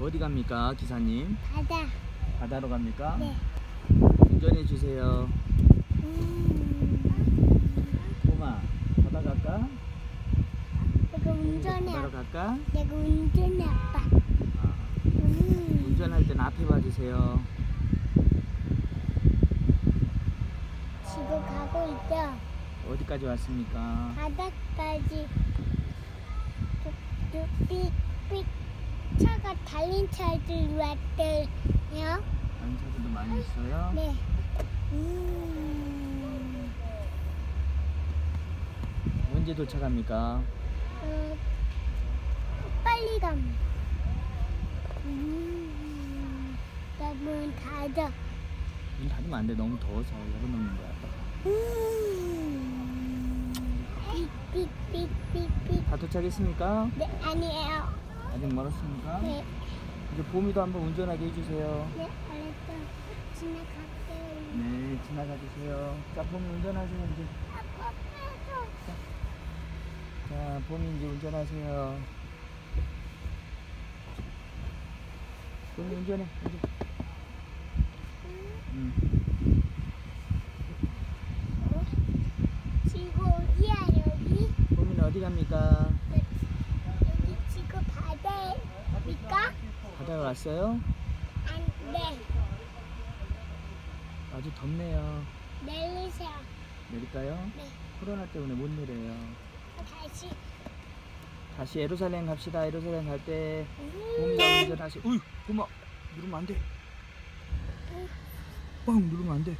어디 갑니까 기사님? 바다. 바다로 갑니까? 네. 운전해 주세요. 음. 꼬마 바다 갈까? 내가 운전해. 바다로 아빠. 갈까? 내가 운전해 아빠. 아, 음. 운전할 땐 앞에 봐주세요. 지금 가고 있어. 어디까지 왔습니까? 바닥까지. 삑삑 차가 달린 차들 왔대요. 다른 차들도 많이 있어요. 네. 음. 언제 도착합니까? 어, 빨리 감. 음. 나문 닫아. 문 닫으면 안 돼. 너무 더워서 열어놓는 거야. 음. 삑삑삑삑삑. 다 도착했습니까? 네, 아니에요. 아직 멀었습니까? 네, 이제 봄이도 한번 운전하게 해주세요. 네, 알았어. 지나갈게요. 네, 지나가 주세요. 자, 봄이 운전하세요. 이제. 아빠, 빼줘. 자, 봄이 이제 운전하세요. 봄이 운전해. 이제. 응. 어? 지금 어디야, 여기? 봄이는 어디 갑니까? 여기 지금 바다입 니까? 바다에 왔어요? 안 돼. 아주 덥네요. 내리세요. 내릴까요? 네. 코로나 때문에 못 내려요. 다시. 다시 예루살렘 갑시다. 예루살렘 갈때 음. 봄이가 운전하시. 어이, 봄아, 누르면 안 돼. 빵 누르면 안 돼.